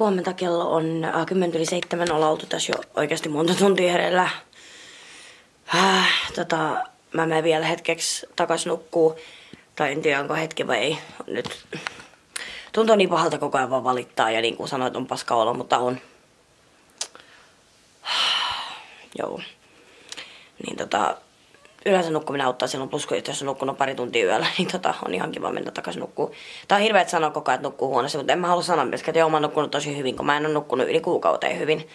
Huomenta kello on äh, 10 yli 7. Ollaan oltu tässä jo oikeasti monta tuntia hereillä. Äh, tota, mä menen vielä hetkeksi takas nukkuu. Tai en tiedä onko hetki vai ei. Nyt tuntuu niin pahalta koko ajan vaan valittaa ja niin kuin sanoit on paska olla, mutta on. Joo. Niin tota, yleensä nukkuminen auttaa silloin, plus kun jos on nukkunut pari tuntia yöllä, niin tota, on ihan kiva mennä takaisin nukkuu. Tää on hirveet sanoa koko ajan, että nukkuu huoneessa, mutta en mä halua sanoa myöskään, että joo, mä oon nukkunut tosi hyvin, kun mä en ole nukkunut yli kuukauteen hyvin.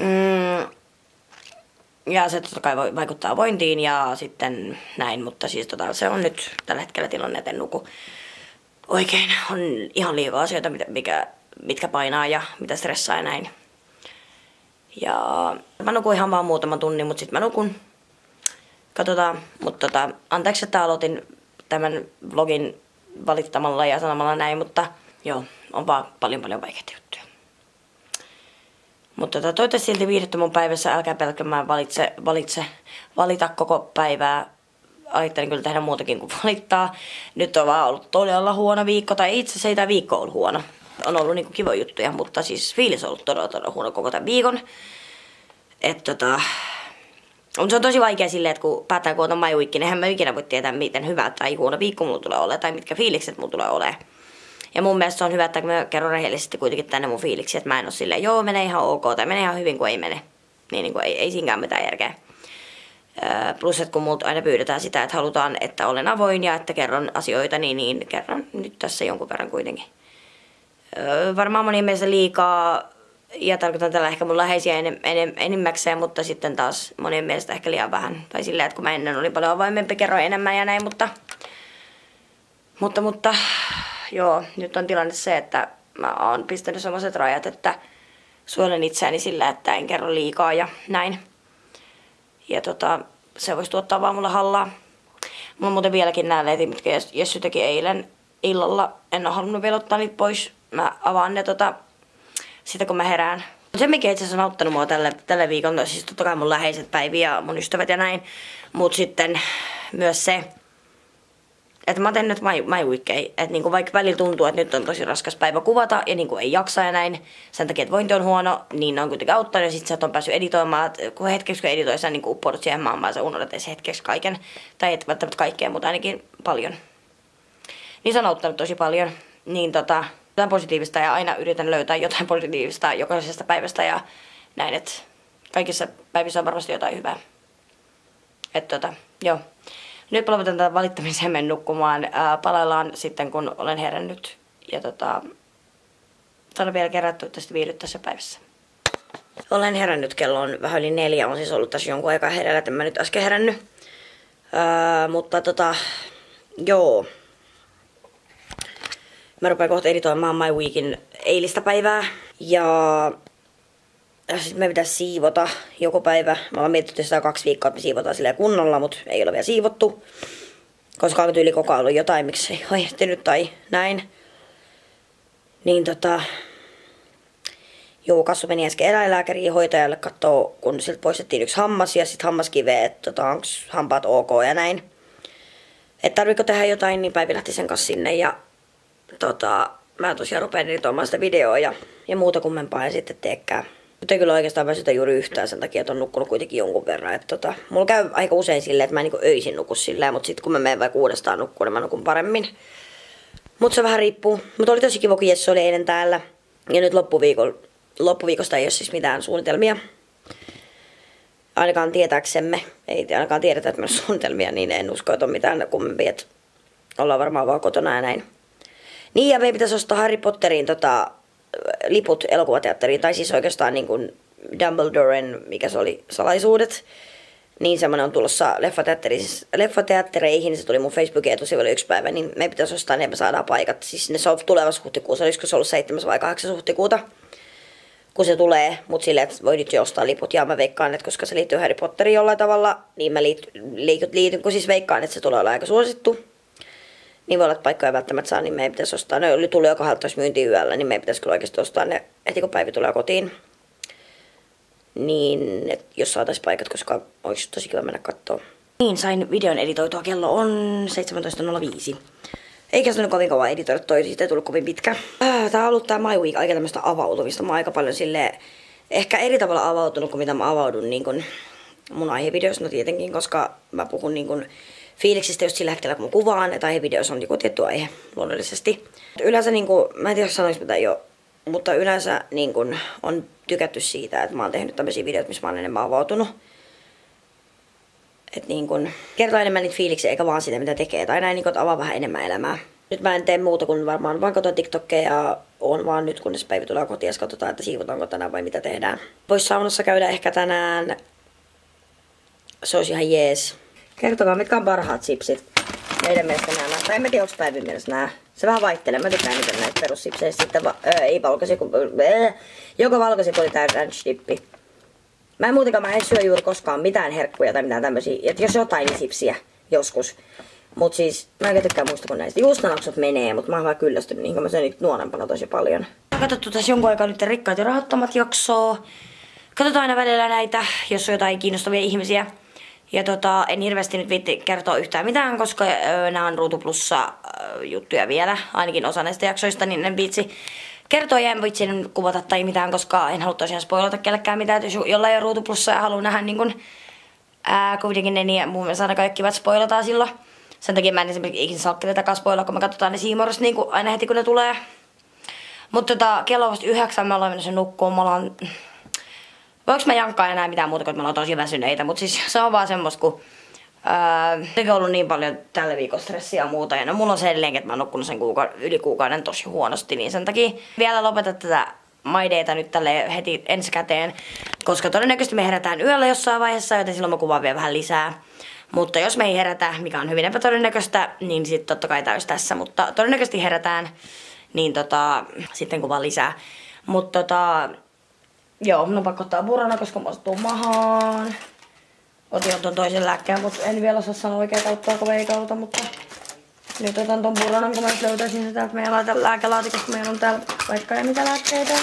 Mm, ja se totta kai voi vaikuttaa vointiin ja sitten näin, mutta siis tota, se on nyt tällä hetkellä tilanne, että en nuku oikein. On ihan liikaa asioita, mikä, mitkä painaa ja mitä stressaa ja näin. Ja mä nukun ihan vaan muutaman tunnin, mutta sitten mä nukun Katsotaan, mutta tota, anteeksi, että aloitin tämän vlogin valittamalla ja sanomalla näin, mutta joo, on vaan paljon paljon vaikeita juttuja. Mutta tota, toivottavasti silti viihdettä mun päivässä, älkää pelkämään valitse, valitse, valita koko päivää. Ajattelin kyllä tehdä muutakin kuin valittaa. Nyt on vaan ollut todella huono viikko, tai itse asiassa ei tämä viikko ollut huono. On ollut niinku kivoja juttuja, mutta siis fiilis on ollut todella, todella huono koko tämän viikon. Että tota, mutta se on tosi vaikea silleen, että kun päättää koota my week, niin eihän mä ikinä voi tietää, miten hyvä tai huono viikko mulla tulee olemaan, tai mitkä fiilikset mulla tulee olemaan. Ja mun mielestä se on hyvä, että mä kerron rehellisesti kuitenkin tänne mun fiiliksi, että mä en ole silleen, joo, menee ihan ok, tai menee ihan hyvin, kun ei mene. Niin, niin kuin, ei, ei siinäkään mitään järkeä. Öö, plus, että kun multa aina pyydetään sitä, että halutaan, että olen avoin ja että kerron asioita, niin, niin kerron nyt tässä jonkun verran kuitenkin. Öö, varmaan moni mielestä liikaa ja tarkoitan tällä ehkä mun läheisiä enem, enem, enimmäkseen, mutta sitten taas monien mielestä ehkä liian vähän. Tai silleen, että kun mä ennen olin paljon avoimempi, kerroin enemmän ja näin, mutta, mutta, mutta joo, nyt on tilanne se, että mä oon pistänyt sellaiset rajat, että suojelen itseäni sillä, että en kerro liikaa ja näin. Ja tota, se voisi tuottaa vaan mulle hallaa. Mulla on muuten vieläkin nämä leetit, mitkä Jessy teki eilen illalla. En ole halunnut vielä ottaa niitä pois. Mä avaan ne tota, sitä kun mä herään. Se mikä itse asiassa on auttanut mua tälle, tälle viikolla, siis totta kai mun läheiset päiviä ja mun ystävät ja näin, mutta sitten myös se, että mä teen nyt my, my weekei. Että niinku vaikka välillä tuntuu, että nyt on tosi raskas päivä kuvata ja niinku ei jaksa ja näin, sen takia, että vointi on huono, niin ne on kuitenkin auttanut ja sitten sä on päässyt editoimaan. Et kun hetkeksi kun editoit, sä niinku uppoudut siihen maailmaan, sä unohdat edes hetkeksi kaiken. Tai et välttämättä kaikkea, mutta ainakin paljon. Niin se on auttanut tosi paljon. Niin tota, jotain positiivista ja aina yritän löytää jotain positiivista jokaisesta päivästä ja näin, että kaikissa päivissä on varmasti jotain hyvää. Että tota, joo. Nyt lopetan tätä valittamisen menen nukkumaan. Ää, palaillaan sitten, kun olen herännyt. Ja tota, sanon vielä kerran, että toivottavasti viihdyt tässä päivässä. Olen herännyt, kello on vähän yli neljä, on siis ollut tässä jonkun aikaa herällä, että mä nyt äsken herännyt. Ää, mutta tota, joo, Mä rupean kohta editoimaan My Weekin eilistä päivää. Ja sitten me pitäisi siivota joku päivä. Mä oon miettinyt sitä kaksi viikkoa, että me siivotaan silleen kunnolla, mutta ei ole vielä siivottu. Koska on tyyli koko ollut jotain, miksi ei ole ehtinyt tai näin. Niin tota... Joo, Kassu meni äsken eläinlääkäriin hoitajalle katsoo, kun siltä poistettiin yksi hammas ja sitten hammaskive, että tota, onko hampaat ok ja näin. Että tarviko tehdä jotain, niin Päivi lähti sen kanssa sinne ja tota, mä tosiaan rupean editoimaan sitä videoa ja, ja muuta kummempaa ja sitten teekään. Nyt ei kyllä oikeastaan väsytä juuri yhtään sen takia, että on nukkunut kuitenkin jonkun verran. Että tota, mulla käy aika usein silleen, että mä en niin öisin nuku silleen, mutta sitten kun mä menen vaikka uudestaan nukkuun, niin mä nukun paremmin. Mutta se vähän riippuu. Mutta oli tosi kiva, kun Jesse oli eilen täällä. Ja nyt loppuviikosta ei ole siis mitään suunnitelmia. Ainakaan tietääksemme. Ei ainakaan tiedetä, että meillä on suunnitelmia, niin en usko, että on mitään kummempia. Ollaan varmaan vaan kotona ja näin. Niin, ja meidän pitäisi ostaa Harry Potterin tota, liput elokuvateatteriin, tai siis oikeastaan niin kuin Dumbledoren, mikä se oli, salaisuudet. Niin semmoinen on tulossa leffateattereihin, se tuli mun Facebookin etusivuille yksi päivä, niin me pitäisi ostaa ne, me saadaan paikat. Siis ne on tulevassa huhtikuussa, olisiko se ollut 7. vai 8. huhtikuuta, kun se tulee, mutta silleen, että voi nyt jo ostaa liput. Ja mä veikkaan, että koska se liittyy Harry Potteriin jollain tavalla, niin mä liityn, liityn kun siis veikkaan, että se tulee olla aika suosittu niin voi olla, että paikkoja välttämättä saa, niin meidän pitäisi ostaa. Ne oli tullut jo 12 yöllä, niin meidän pitäisi kyllä oikeasti ostaa ne heti kun Päivi tulee kotiin. Niin, että jos saataisiin paikat, koska olisi tosi kiva mennä katsoa. Niin, sain videon editoitua. Kello on 17.05. Eikä se kovin kauan editoida toi, siitä ei tullut kovin pitkä. Äh, tää on ollut tää My Week aika tämmöistä avautumista. Mä oon aika paljon sille ehkä eri tavalla avautunut kuin mitä mä avaudun niin kun mun aihevideoissa, no tietenkin, koska mä puhun niin kun fiiliksistä just sillä hetkellä, kun mä kuvaan, että aihevideoissa on joku tietty aihe luonnollisesti. Yleensä, niin kun, mä en tiedä sanois mitä jo, mutta yleensä niin kun, on tykätty siitä, että mä oon tehnyt tämmöisiä videoita, missä mä oon enemmän avautunut. Että niin kun, kertoo enemmän niitä fiiliksiä, eikä vaan sitä, mitä tekee. Tai näin, niin avaa vähän enemmän elämää. Nyt mä en tee muuta kuin varmaan vaan katsoa TikTokkeja ja on vaan nyt, kunnes päivä tulee kotiin ja katsotaan, että siivotaanko tänään vai mitä tehdään. Vois saunassa käydä ehkä tänään. Se olisi ihan jees. Kertokaa, mitkä on parhaat chipsit. Meidän mielestä nämä. Tai en mä tiedä, onko päivän mielestä nämä. Se vähän vaihtelee. Mä tykkään niitä näitä perussipseistä. Sitten va- öö, ei valkosipu... Öö, joko valkosipuli tai ranch dippi. Mä en muutenkaan, mä en syö juuri koskaan mitään herkkuja tai mitään tämmösiä. Et jos jotain, niin sipsiä joskus. Mut siis, mä en tykkää muista kun näistä. Juustanaksot menee, mutta mä oon vaan kyllästynyt niihin, kun mä söin niitä nuorempana tosi paljon. Katsottu tässä jonkun aikaa nyt rikkaat ja rahattomat jaksoa. Katsotaan aina välillä näitä, jos on jotain kiinnostavia ihmisiä. Ja tota, en hirveästi nyt viitti kertoa yhtään mitään, koska öö, nämä on Ruutuplussa öö, juttuja vielä, ainakin osa näistä jaksoista, niin en viitsi kertoa ja en vitsi kuvata tai mitään, koska en halua tosiaan spoilata kellekään mitään, jos jollain on Ruutuplussa ja haluaa nähdä niin kun, ää, kuitenkin ne, niin mun mielestä aina kaikki spoilataan silloin. Sen takia mä en esimerkiksi ikinä salkkele takas spoilaa, kun me katsotaan ne Siimorosta niin aina heti kun ne tulee. Mutta tota, kello on vasta yhdeksän, mä aloin mennä nukkuun, mä ollaan Voinko mä jankkaa enää mitään muuta, kun me ollaan tosi väsyneitä, mutta siis se on vaan semmoista, kun Öö, on ollut niin paljon tällä viikolla stressiä ja muuta. Ja no, mulla on se edelleenkin, että mä oon nukkunut sen kuuka- yli kuukauden tosi huonosti, niin sen takia vielä lopeta tätä maideita nyt tälle heti ensikäteen, koska todennäköisesti me herätään yöllä jossain vaiheessa, joten silloin mä kuvaan vielä vähän lisää. Mutta jos me ei herätä, mikä on hyvin epätodennäköistä, niin sitten totta kai täys tässä. Mutta todennäköisesti herätään, niin tota, sitten kuvaan lisää. Mutta tota, Joo, mun on pakko ottaa burana, koska mä osattu mahaan. Otin ton toisen lääkkeen, mutta en vielä osaa sanoa oikein kautta veikalta, mutta nyt otan ton buranan, kun mä nyt löytäisin sitä, että meidän laita lääkelaatikosta, meillä on täällä vaikka ja mitä lääkkeitä.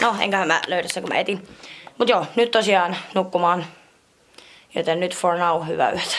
No, enköhän mä löydä sen, kun mä etin. Mut joo, nyt tosiaan nukkumaan. Joten nyt for now, hyvää yötä.